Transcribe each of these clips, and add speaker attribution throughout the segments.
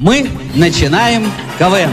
Speaker 1: Мы начинаем КВН.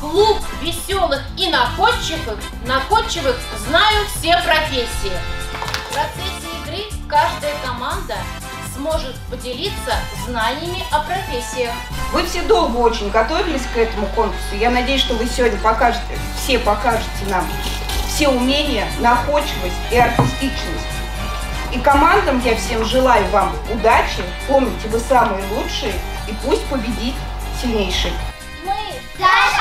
Speaker 2: «Клуб веселых и находчивых, находчивых знают все профессии». В процессе игры каждая команда сможет поделиться знаниями о профессиях.
Speaker 3: Вы все долго очень готовились к этому конкурсу. Я надеюсь, что вы сегодня покажете, все покажете нам все умения, находчивость и артистичность. И командам я всем желаю вам удачи. Помните, вы самые лучшие, и пусть победит сильнейший.
Speaker 4: Мы Дошколята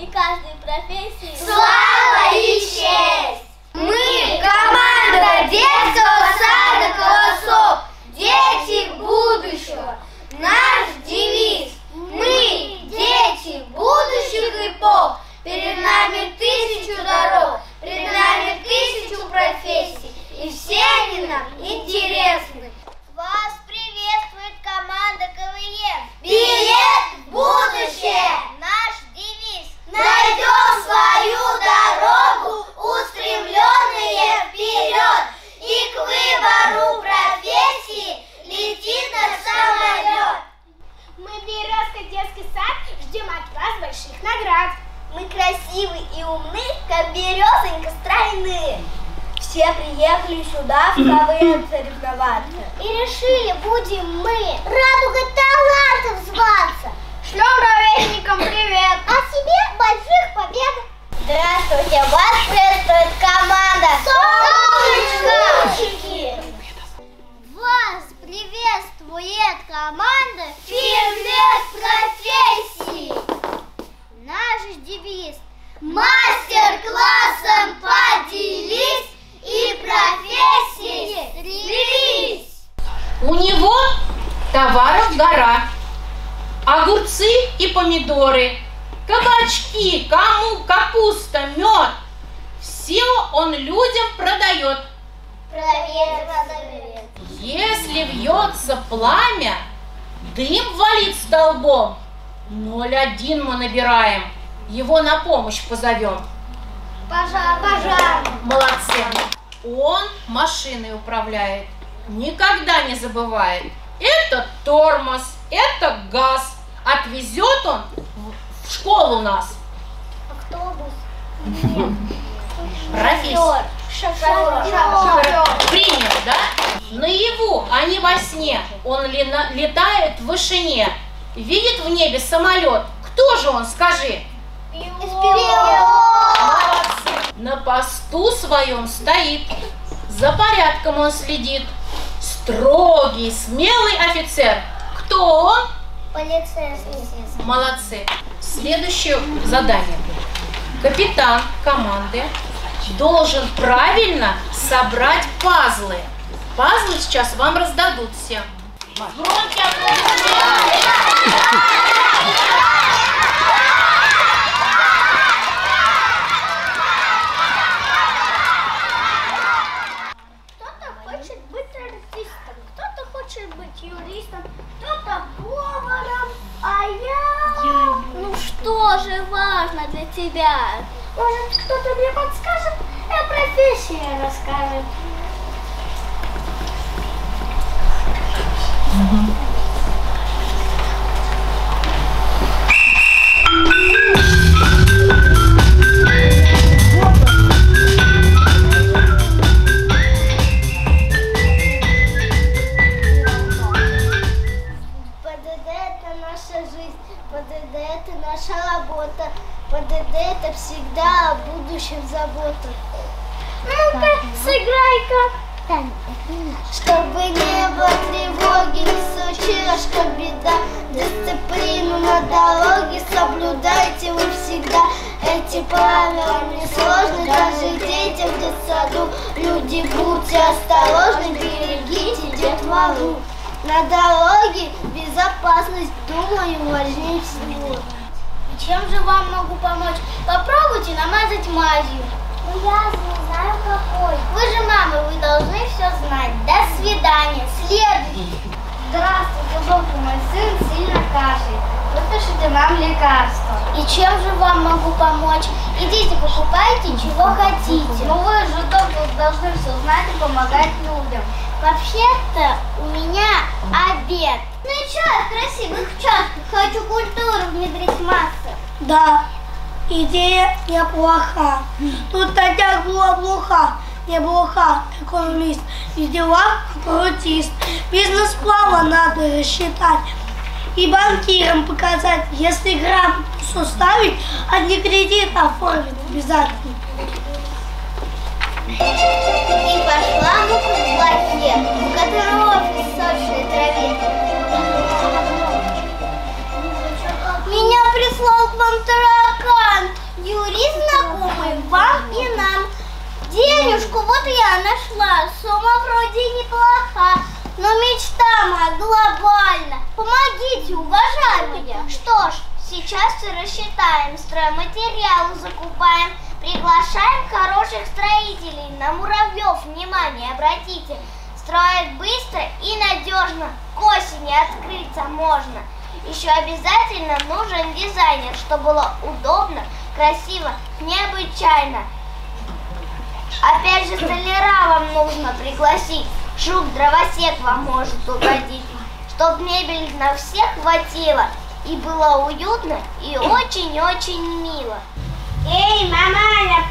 Speaker 4: и каждой профессии слава и честь! Мы команда детского сада «Колосок», дети будущего. Наш девиз мы дети будущих эпох. Перед нами тысячу дорог, перед нами тысячу профессий, и все они нам интересны. Вас приветствует команда КВН. Билет в будущее. Наш девиз. Найдем свою дорогу, устремленные вперед. И к выбору профессии летит наш самолет.
Speaker 5: Мы Березка детский сад ждем от вас больших наград.
Speaker 4: Мы красивы и умны, как березонька стройные. Все приехали сюда в КВН соревноваться. И решили, будем мы радугой талантов зваться.
Speaker 5: Шлем ровесникам привет.
Speaker 4: А
Speaker 2: Помидоры, кабачки, кому капуста, мед. Все он людям продает.
Speaker 4: Проверь, проверь.
Speaker 2: Если вьется пламя, дым валит столбом. 01 мы набираем, его на помощь позовем.
Speaker 4: Пожар, пожар.
Speaker 2: Молодцы. Он машиной управляет, никогда не забывает. Это тормоз, это газ. Отвезет он в- школу нас.
Speaker 4: Автобус.
Speaker 2: Профессия.
Speaker 4: Шофер.
Speaker 2: Принял, да? Наяву, а не во сне. Он летает в вышине. Видит в небе самолет. Кто же он, скажи? Молодцы. На посту своем стоит. За порядком он следит. Строгий, смелый офицер. Кто он?
Speaker 4: Полицейский.
Speaker 2: Молодцы. Следующее задание. Капитан команды должен правильно собрать пазлы. Пазлы сейчас вам раздадут все. Громкие аплодисменты.
Speaker 4: Кто-то хочет быть артистом, кто-то хочет быть юристом, кто-то поваром, а я... Ну что же тебя? Может, кто-то мне подскажет, а профессия расскажет. ПДД Чтобы не было тревоги, не случилось, что беда Дисциплину на дороге соблюдайте вы всегда. Эти правила не сложны, даже детям в детсаду. Люди, будьте осторожны, берегите детвору На дороге безопасность, думаю, важнее всего. Чем же вам могу помочь? Попробуйте намазать мазью Ну я не знаю какой. Вы же мамы, вы должны все знать. До свидания. Следующий. Здравствуйте, доктор, мой сын сильно кашляет. Выпишите нам лекарство. И чем же вам могу помочь? Идите, покупайте, чего хотите. Ну вы же, доктор, должны все знать и помогать людям. Вообще-то у меня обед. Ну и что, красивых чашках хочу культуру внедрить массы.
Speaker 6: Да, идея неплоха. Тут Татьяна была плоха, неплоха, экономист. И дела крутист. Бизнес-план надо рассчитать. И банкирам показать, если грамотно составить, одни кредит оформить обязательно.
Speaker 4: И пошла мука в блоке, у которого в сочной траве. Вот я нашла, сумма вроде неплоха, но мечта моя глобальна. Помогите, уважаемые. Что ж, сейчас все рассчитаем, стройматериалы закупаем, приглашаем хороших строителей. На муравьев внимание обратите. Строят быстро и надежно, к осени открыться можно. Еще обязательно нужен дизайнер, чтобы было удобно, красиво, необычайно. Опять же, столяра вам нужно пригласить. Жук, дровосек вам может угодить. Чтоб мебель на всех хватило. И было уютно, и очень-очень мило.
Speaker 5: Эй, маманя,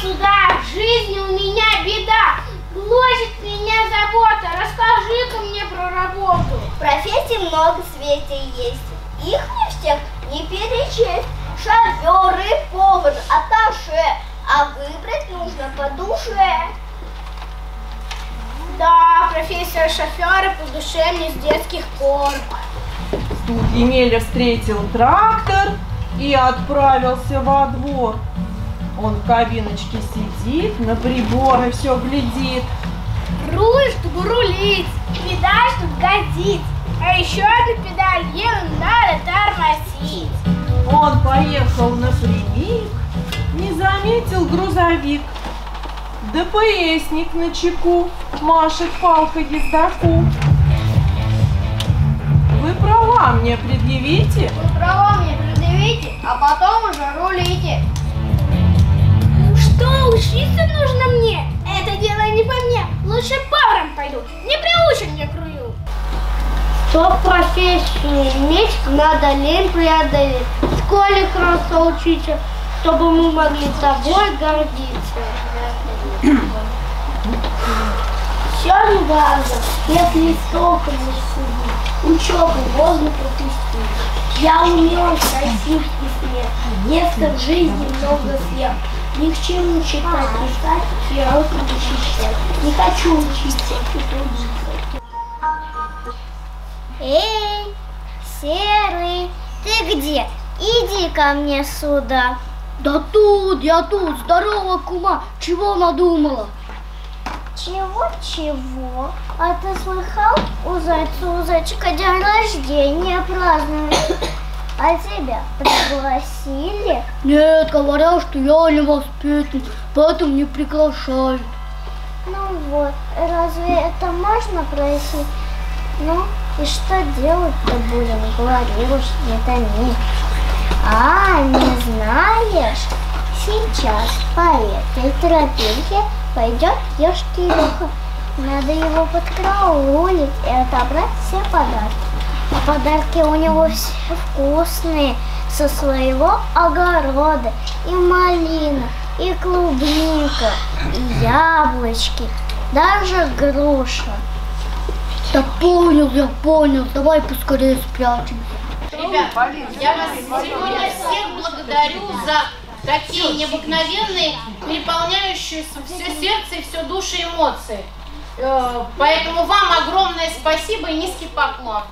Speaker 5: сюда, в жизни у меня беда. Гложет меня забота, расскажи-ка мне про работу.
Speaker 4: Профессий много в свете есть. Их не всех не перечесть. Шоферы, повар, аташе. А выбрать нужно по душе.
Speaker 5: Да, профессия шофера по душе мне с детских пор.
Speaker 7: Тут Емеля встретил трактор и отправился во двор. Он в кабиночке сидит, на приборы все глядит.
Speaker 5: Руль, чтобы рулить, педаль, чтобы годить. А еще одну педаль еле надо тормозить.
Speaker 7: Он поехал напрямик, заметил грузовик. ДПСник на чеку машет палкой ездаку. Вы права мне предъявите?
Speaker 5: Вы права мне предъявите, а потом уже рулите. Что, учиться нужно мне? Это дело не по мне. Лучше поваром пойду. Не приучен мне к рулю.
Speaker 6: Чтоб профессию иметь, надо лень преодолеть. В школе хорошо учиться, чтобы мы могли тобой гордиться. Все не важно, если столько не судить. Учебу можно пропустить. Я умен, красив и смех. Места в жизни много сверх. Ни к чему читать, писать руку защищать. Не хочу учиться и трудиться.
Speaker 4: Эй, серый, ты где? Иди ко мне сюда.
Speaker 6: Да тут, я тут, здорово, кума, чего надумала?
Speaker 4: Чего-чего? А ты слыхал? У зайца, у зайчика день рождения празднуют. А тебя пригласили?
Speaker 6: Нет, говорят, что я не воспитан, поэтому не приглашают.
Speaker 4: Ну вот, разве это можно просить? Ну, и что делать-то будем? Говори уж, не томи. А, не знаешь? Сейчас по этой тропинке пойдет ешь Кирюха. Надо его подкраулить и отобрать все подарки. А подарки у него все вкусные, со своего огорода. И малина, и клубника, и яблочки, даже груша.
Speaker 6: Да понял, я понял, давай поскорее спрячемся.
Speaker 2: Ребят, я вас сегодня всех благодарю за такие необыкновенные, переполняющие все сердце и все души эмоции. Э, Поэтому вам огромное спасибо и низкий поклон.